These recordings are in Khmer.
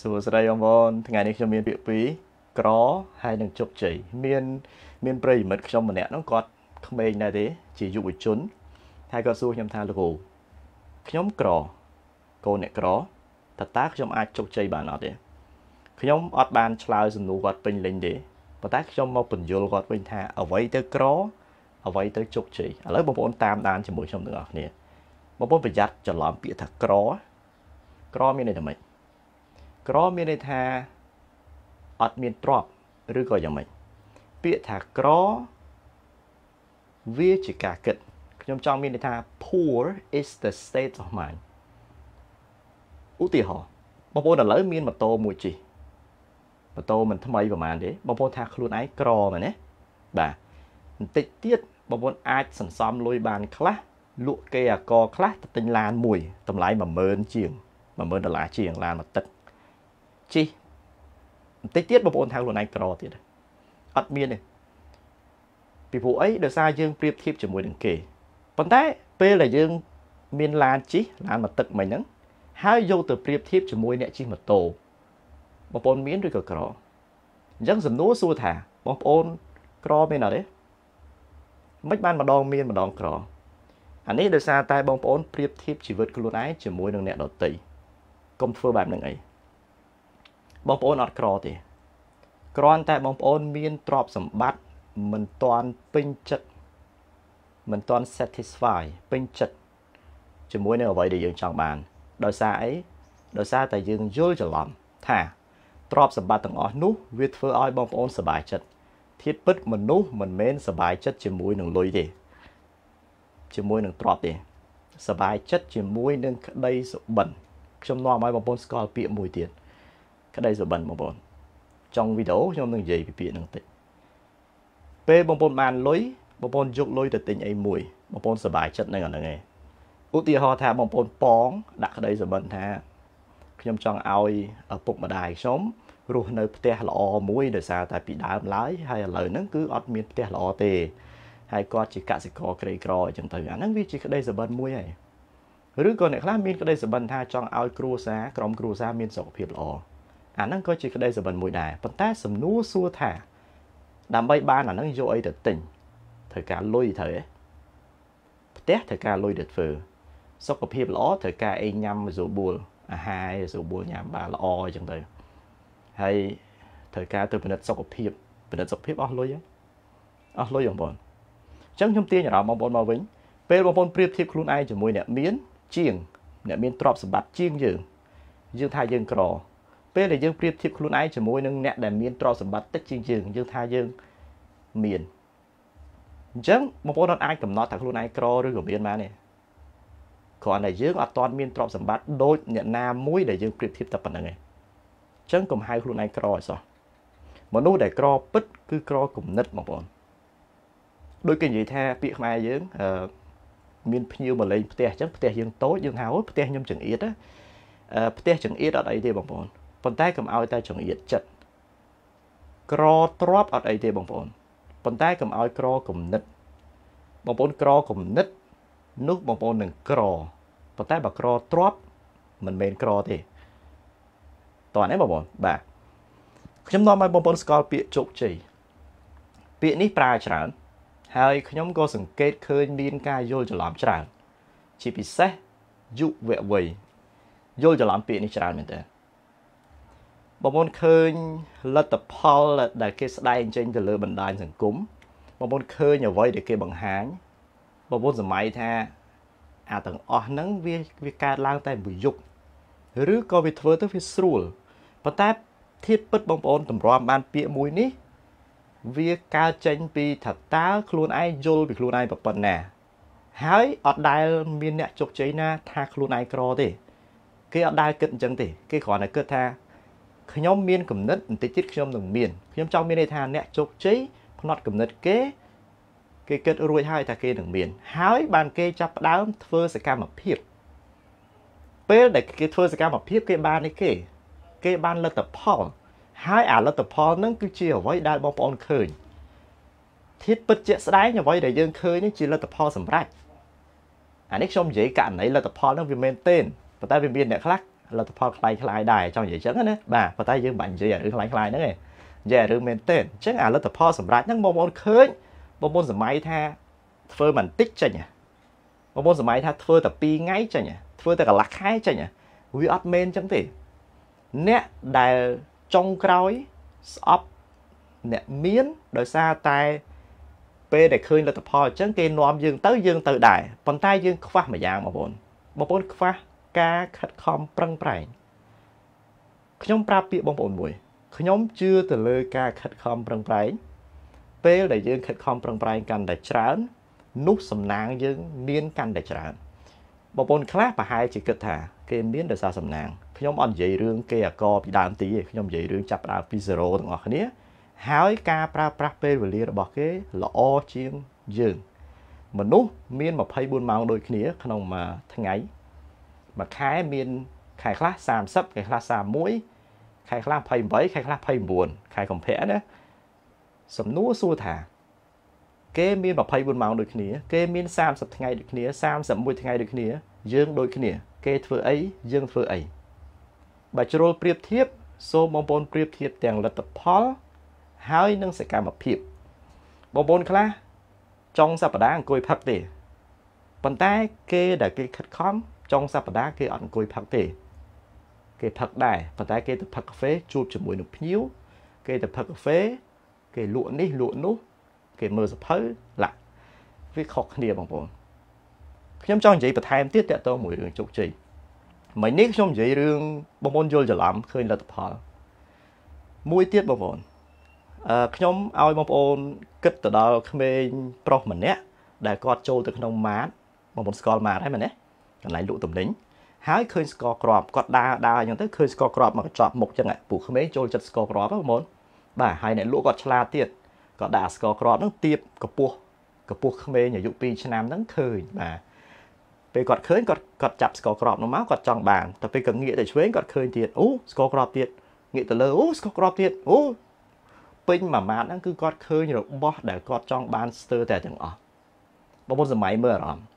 សួស្តីបងប្អូនថ្ងៃនេះខ្ញុំមានពាក្យពីរក្រហើយនឹងជោគជ័យមានមានប្រិយមិត្តខ្ញុំម្នាក់នោះគាត់ក្មេងដែរទេ ជាយុវជនហើយគាត់សួរខ្ញុំថាលោកគ្រូខ្ញុំក្រកូនអ្នកក្រតើតើខ្ញុំអាចជោគជ័យបានអត់ទេខ្ញុំអត់បានឆ្លើយសំណួរគាត់ពេញលេញទេប៉ុន្តែខ្ញុំមកបញ្យល់គាត់វិញថាអ្វីទៅក្រអ្វីទៅជោគជ័យឥឡូវបងប្អូនតាមដានជាមួយខ្ញុំទាំងអស់គ្នាបងប្អូនប្រយ័ត្នច្រឡំពាក្យថាក្រក្រមានន័យថាម៉េច ក្រមានន័យថាអត់មានទ្រព្យឬក៏យ៉ាងម៉េចពាក្យថាក្រវាជាការគិតខ្ញុំចង់មានន័យថា poor is the state of mind ឧទាហរណ៍បងប្អូនឥឡូវមានម៉ូតូមួយជិះម៉ូតូមិនថ្មីប្រហែលទេបងប្អូនថាខ្លួនឯងក្រមែនទេបាទបន្តិចទៀតបងប្អូនអាចសន្សំលុយបានខ្លះលក់គេអាកខ្លះទៅទិញឡានមួយតម្លៃ10000ជាង10000ដុល្លារជាងឡានមួយទឹក ជីបន្តិចទៀតបងប្អូនថាខ្លួនឯងក្រទៀតអត់មានទេពីព្រោះអីដោយសារយើងប្រៀបធៀបជាមួយនឹងគេប៉ុន្តែពេលដែលយើង មានឡានជិះឡានមួយទឹកមិញហ្នឹងហើយយកទៅប្រៀបធៀបជាមួយអ្នកជិះម៉ូតូបងប្អូនមានឬក៏ក្រអញ្ចឹងសំណួរសួរថាបងប្អូនក្រមានអត់ទេមិនបានម្ដងមានម្ដងក្រអានេះដោយសារតែបងប្អូនប្រៀបធៀបជីវិតខ្លួនឯងជាមួយនឹងអ្នកដទៃកុំធ្វើបែបហ្នឹងអី បងប្អូនអត់ក្រទេគ្រាន់តែបងប្អូនមានទ្រព្យសម្បត្តិមិនទាន់ពេញចិត្តមិនទាន់ satisfy ពេញចិត្តជាមួយនឹងអ្វីដែលយើងចង់បាន ដោយសារអីដោយសារតែយើងយល់ច្រឡំថាទ្រព្យសម្បត្តិទាំងអស់នោះវាធ្វើឲ្យបងប្អូនសប្បាយចិត្តធៀបពិតមនុស្សមិនមែនសប្បាយចិត្តជាមួយនឹងលុយទេជាមួយនឹងទ្រព្យទេសប្បាយចិត្តជាមួយនឹងក្តីសុបិនខ្ញុំនាំឲ្យបងប្អូនស្គាល់ពាក្យមួយទៀត ក្តីសុបិនបងប្អូនចុងវីដេអូខ្ញុំនឹងនិយាយពីពាក្យហ្នឹងតិចពេលបងប្អូនបានលុយបងប្អូនយកលុយទៅទិញអីមួយបងប្អូនសប្បាយចិត្តនឹងអាហ្នឹងឯងឧទាហរណ៍ថាបងប្អូនប៉ងដាក់ក្តីសុបិនថាខ្ញុំចង់ឲ្យឪពុកម្ដាយខ្ញុំរស់នៅផ្ទះល្អមួយដោយសារតែពីដើមឡើយហើយឥឡូវហ្នឹងគឺអត់មានផ្ទះល្អទេហើយគាត់ជាកសិករក្រីក្រអញ្ចឹងទៅអាហ្នឹងវាជាក្តីសុបិនមួយហើយឬក៏អ្នកខ្លះមានក្តីសុបិនថាចង់ឲ្យគ្រួសារក្រុមគ្រួសារមានសុខភាពល្អ អាហ្នឹងក៏ជាក្តីសុបិនមួយដែរប៉ុន្តែសំណួរសួរថា ដើម្បីបានអាហ្នឹងយកអីទៅទិញត្រូវការលុយត្រូវទេផ្ទះត្រូវការលុយទៅធ្វើសុខភាពល្អត្រូវការអីញ៉ាំស្រួលបួលអាហារស្រួលបួលញ៉ាំបានល្អអញ្ចឹងទៅហើយត្រូវការទៅពិនិត្យសុខភាពពិនិត្យសុខភាពអស់លុយហើយអស់លុយបងប្អូនអញ្ចឹងខ្ញុំទាញអារម្មណ៍បងប្អូនមកវិញពេលបងប្អូនប្រៀបធៀបខ្លួនឯងជាមួយអ្នកមានជាងអ្នកមានទ្រព្យសម្បត្តិជាងយើងយើងថាយើងក្រ ពេលដែលយើងប្រៀបធៀបខ្លួនឯងជាមួយនឹងអ្នកដែលមានទ្រព្យសម្បត្តិតិចជាងយើងយើងថាយើងមានអញ្ចឹងបងប្អូនអត់អាចកំណត់ថាខ្លួនឯងក្រឬក៏មានបានទេគ្រាន់តែយើងអត់ទាន់មានទ្រព្យសម្បត្តិដូចអ្នកណាមួយដែលយើងប្រៀបធៀបតែប៉ុណ្្នឹងឯងអញ្ចឹងកុំហៅខ្លួនឯងក្រឲ្យសោះមនុស្សដែលក្រពិតគឺក្រគំនិតបងប្អូនដូចគេនិយាយថាពាក្យខ្មែរយើងអឺមានភ្ញៀវមកលេងផ្ទះអញ្ចឹងផ្ទះយើងតូចយើងហៅផ្ទះខ្ញុំចង្អៀតណាផ្ទះចង្អៀតអត់អីទេបងប្អូន ប៉ុន្តែកុំឲ្យតែចង្អៀតចិត្តក្រទ្របអត់អីទេបងប្អូនប៉ុន្តែកុំឲ្យក្រគំនិតបងប្អូនក្រគំនិតនោះបងប្អូននឹងក្រប៉ុន្តែបើក្រទ្របមិនមែនក្រទេតោះនេះបងប្អូនបាទខ្ញុំនាំឲ្យបងប្អូនស្គាល់ពាក្យជោគជ័យពាក្យនេះប្រើច្រើន ហើយខ្ញុំក៏សង្កេតឃើញមានការយល់ច្រឡំច្រើន ជាពិសេសយុវវ័យយល់ច្រឡំពាក្យនេះច្រើនមែនតើ បងប្អូនឃើញលទ្ធផលដែលគេស្ដែងចេញទៅលើបណ្ដាញសង្គមបងប្អូនឃើញអ្វីដែលគេបង្ហាញបងប្អូនសម័យថាអាទាំងអស់ហ្នឹងវាវាកើតឡើងតែមួយយប់ឬក៏វាធ្វើទៅវាស្រួលប៉ុន្តែធៀបពិតបងប្អូនតម្រាំបានពាក្យមួយនេះ វាកើតចេញពីថាតើខ្លួនឯងយល់ពីខ្លួនឯងប៉ុណ្ណា ហើយអត់ដែលមានអ្នកជោគជ័យណាថាខ្លួនឯងក្រទេ គេអត់ដែលគិតអញ្ចឹងទេ គេគ្រាន់តែគិតថា ខ្ញុំមានគំនិតបន្តិចទៀតខ្ញុំនឹងមានខ្ញុំចង់មានន័យថាអ្នកជោគជ័យផ្នត់គំនិតគេគេគិតរួចហើយថាគេនឹងមាន ហើយបានគេចាប់ផ្ដើមធ្វើសកម្មភាពពេលដែលគេធ្វើសកម្មភាពគេបាននេះគេគេបានលទ្ធផល ហើយអាលទ្ធផលហ្នឹងគឺជាអ្វីដែលបងប្អូនឃើញធាតពិតជាក់ស្ដែងអ្វីដែលយើងឃើញនេះជាលទ្ធផលសម្រេចអានេះខ្ញុំនិយាយករណីលទ្ធផលហ្នឹងវាមែនទេប៉ុន្តែវាមានអ្នកខ្លះ លទ្ធផលคล้ายคล้ายដែរចង់និយាយចឹងណាបាទប៉ុន្តែយើងមិនបាច់និយាយរឿងคล้ายคล้ายហ្នឹងទេនិយាយរឿងមែនទេអញ្ចឹងអាលទ្ធផលសម្រាប់ហ្នឹងបងប្អូនឃើញបងប្អូនសម័យថាធ្វើមិនតិចចេញបងប្អូនសម័យថាធ្វើតែ2ថ្ងៃចេញធ្វើតែកន្លះខែចេញវាអត់មែនចឹងទេអ្នកដែលចុងក្រោយស្អប់អ្នកមានដោយសារតែពេលដែលឃើញលទ្ធផលអញ្ចឹងគេនាំយើងទៅយើងទៅដែរប៉ុន្តែយើងខ្វះមួយយ៉ាងបងប្អូនបងប្អូនខ្វះ ការខិតខំប្រឹងប្រែងខ្ញុំប្រាប់ពាក្យបងប្អូនមួយខ្ញុំជឿទៅលើការខិតខំប្រឹងប្រែងពេលដែលយើងខិតខំប្រឹងប្រែងកាន់តែច្រើននោះសំណាងយើងមានកាន់តែច្រើនបងប្អូនខ្លះប្រហែលជាគិតថាគេមានដោយសារសំណាងខ្ញុំអត់និយាយរឿងគេអកពីដើមទីទេខ្ញុំនិយាយរឿងចាប់ដើមពី0ទាំងអស់គ្នាហើយការប្រើប្រាស់ពេលវេលារបស់គេល្អជាងយើងមនុស្សមាន24ម៉ោងដូចគ្នាក្នុងមួយថ្ងៃ មួយខែមានខែខ្លះ30ខែខ្លះ31ខែខ្លះ28ខែខ្លះ29ខែកុម្ភៈណាសំណួរសួរថាគេមាន24ម៉ោងដូចគ្នា គេមាន30ថ្ងៃដូចគ្នា31ថ្ងៃដូចគ្នា យើងដូចគ្នា គេធ្វើអីយើងធ្វើអីបើជ្រុលប្រៀបធៀបសូមបងប្អូនប្រៀបធៀបទាំងលទ្ធផល ហើយនឹងសកម្មភាពបងប្អូនខ្លះចុងសប្តាហ៍អង្គុយផឹកទេប៉ុន្តែគេដែលគេខិតខំ ចុងសប្តាហ៍គេអត់អង្គុយផឹកទេគេផឹកដែរប៉ុន្តែគេទៅផឹកកាហ្វេជួបជាមួយនឹងភ្ញៀវគេទៅផឹកកាហ្វេគេលក់នេះលក់នោះ គេមើលសភៅឡាវាខុសគ្នាបងប្អូនខ្ញុំចង់និយាយបន្ថែមទៀតតទៅមួយរឿងជោគជ័យមិញនេះខ្ញុំនិយាយរឿងបងប្អូនយល់ច្រឡំឃើញលទ្ធផល មួយទៀតបងប្អូនអឺខ្ញុំឲ្យបងប្អូនគិតទៅដល់ក្មេងប្រុសម្នាក់ដែលគាត់ចូលទៅក្នុងម៉ាតបងប្អូនស្គាល់ម៉ាតហើយមែនទេ កន្លែងលក់ទំនិញហើយឃើញស្ករក្របគាត់ដើរដើរអញ្ចឹងទៅឃើញស្ករក្របមកកញ្ចប់មុខអញ្ចឹងពូក្មេងចូលចិត្តស្ករក្របបងប្អូនបាទហើយអ្នកលក់គាត់ឆ្លាតទៀតគាត់ដាក់ស្ករក្របហ្នឹងទៀបកពស់កពស់ក្មេងអាយុ2ឆ្នាំហ្នឹងឃើញបាទពេលគាត់ឃើញគាត់គាត់ចាប់ស្ករក្របនោះមកគាត់ចង់បានតែពេលគាត់ងាកទៅឆ្វេងគាត់ឃើញទៀតអូស្ករក្របទៀតងាកទៅលើអូស្ករក្របទៀតអូពេញមួយម៉ាតហ្នឹងគឺគាត់ឃើញរបស់ដែលគាត់ចង់បានស្ទើរតែទាំងអស់បងប្អូនសម័យមើលអារម្មណ៍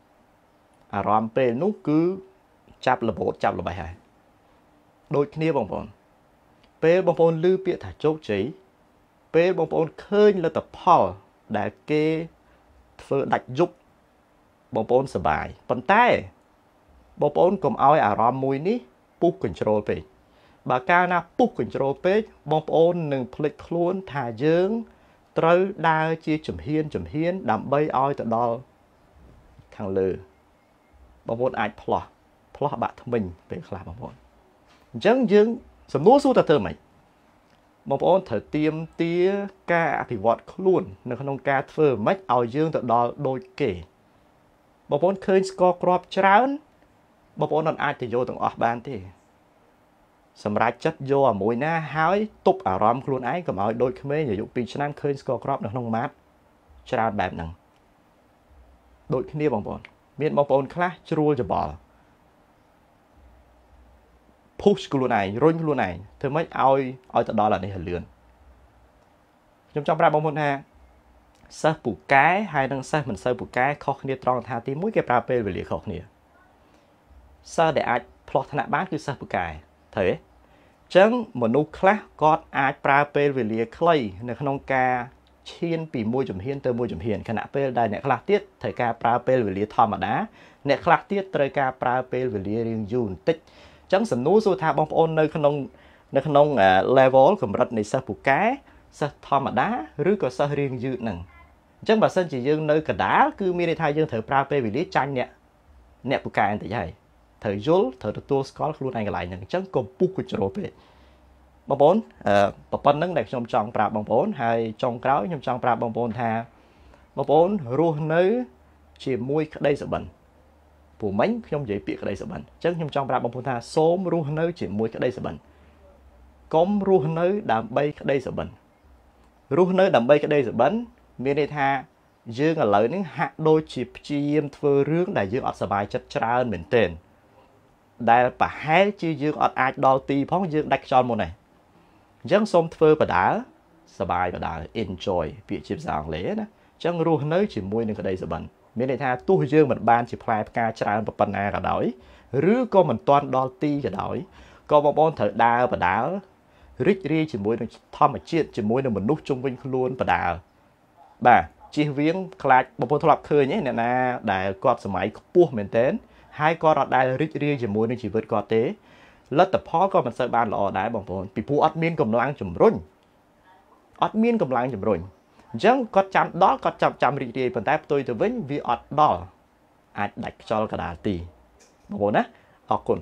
អារម្មណ៍ពេលនោះគឺចាប់របូតចាប់ល្បេះហើយដូចគ្នាបងប្អូនពេលបងប្អូនឮពាក្យថាជោគជ័យពេលបងប្អូនឃើញលទ្ធផលដែលគេធ្វើដាច់យប់បងប្អូនសប្បាយប៉ុន្តែបងប្អូនកុំឲ្យអារម្មណ៍មួយនេះពុះ control ពេកបើកាលណាពុះ control ពេកបងប្អូននឹងភ្លេចខ្លួនថាយើងត្រូវដើរជាជំហានជំហានដើម្បីឲ្យទៅដល់ខាងលើ បងប្អូនអាចផ្លោះផ្លោះបាក់ថ្មិញពេលខ្លះបងប្អូនអញ្ចឹងយើងសំណួរសួរតើធ្វើម៉េចបងប្អូនត្រូវទៀមទាការអភិវឌ្ឍខ្លួន នៅក្នុងការធ្វើម៉េចឲ្យយើងទៅដល់ដូចគេបងប្អូនឃើញស្ករគ្រាប់ច្រើនបងប្អូនមិនអាចទៅយកទាំងអស់បានទេសម្រាប់ចិត្តយកអាមួយណាហើយទប់អារម្មណ៍ខ្លួនឯងកុំឲ្យដូចក្មេងអាយុ2ឆ្នាំឃើញស្ករគ្រាប់នៅក្នុងម៉ាត់ច្រើនបែបហ្នឹងដូចគ្នាបងប្អូន មានបងប្អូនខ្លះជ្រួលច្បល់ push ខ្លួនឯងរុញខ្លួនឯងធ្វើម៉េចឲ្យឲ្យទៅដល់អានេះលឿនខ្ញុំចង់ប្រាប់បងប្អូនថាសិស្សពូកែហើយនិងសិស្សមិនសូវពូកែខុសគ្នាត្រង់ថាទី1គេប្រើពេលវេលាខុសគ្នាសិស្សដែលអាចផ្លោះថ្នាក់បានគឺសិស្សពូកែត្រូវទេអញ្ចឹងមនុស្សខ្លះគាត់អាចប្រើពេលវេលាខ្លីនៅក្នុងការ ឈានពីមួយជំហានទៅមួយជំហានខណៈពេលដែលអ្នកខ្លះទៀតត្រូវការប្រើពេលវេលាធម្មតាអ្នកខ្លះទៀតត្រូវការប្រើពេលវេលារៀងយូរបន្តិចអញ្ចឹងសំណួរសួរថាបងប្អូននៅក្នុងនៅក្នុង level កម្រិតនៃសិស្សពូកែសិស្សធម្មតាឬក៏សិស្សរៀងយឺតហ្នឹងអញ្ចឹងបើសិនជាយើងនៅកដាលគឺមានន័យថាយើងត្រូវប្រើពេលវេលាចាញ់អ្នកអ្នកពូកែបន្តិចហើយត្រូវយល់ត្រូវទទួលស្គាល់ខ្លួនឯងកន្លែងហ្នឹងអញ្ចឹងកុំពុះគជ្រោពេក បងប្អូនអឺប៉ុណ្្នឹងដែលខ្ញុំចង់ប្រាប់បងប្អូនហើយចុងក្រោយខ្ញុំចង់ប្រាប់បងប្អូនថាបងប្អូនរស់នៅ ជាមួយក្តីសុបិនពូមិញខ្ញុំនិយាយពាក្យក្តីសុបិនអញ្ចឹងខ្ញុំចង់ប្រាប់បងប្អូនថាសូមរស់នៅ ជាមួយក្តីសុបិនកុំរស់នៅដើម្បីក្តីសុបិនរស់នៅដើម្បីក្តីសុបិនមានន័យថាយើងឥឡូវនេះហាក់ដូចជាព្យាយាមធ្វើរឿងដែលយើងអត់សប្បាយចិត្តច្រើនមែនទែនដែលប្រហែលជាយើងអត់អាចដល់ទីផងយើងដាច់ខ្យល់មុនឯង អញ្ចឹងសូមធ្វើបដាសបាយបដា enjoy ពាក្យជាភាសាអង់គ្លេសណាអញ្ចឹងរស់នៅជាមួយនឹងក្តីសុបិនមានន័យថាទោះយើងមិនបានជាផ្លែផ្កាច្រើនប៉ុណ្ណាក៏ដោយឬក៏មិនទាន់ដល់ទីក៏ដោយក៏បងប្អូនត្រូវដើរបដាលរីករាយជាមួយនឹងធម្មជាតិជាមួយនឹងមនុស្សជុំវិញខ្លួនបដាលបាទជិះវៀងខ្លាចបងប្អូនធ្លាប់ឃើញឯអ្នកណាដែលគាត់សម័យខ្ពស់មែនតើហើយគាត់រត់ដែលរីករាយជាមួយនឹងជីវិតគាត់ទេ លទ្ធផលក៏មិនសូវបានល្អដែរបងប្អូនពីព្រោះអត់មានកម្លាំងជំរុញអត់មានកម្លាំងជំរុញអញ្ចឹងគាត់ចាំដល់គាត់ចាំចាំរីករាយប៉ុន្តែផ្ទុយទៅវិញវាអត់ដល់អាចដាច់ខ្យល់កដាលទីបងប្អូនណាអរគុណ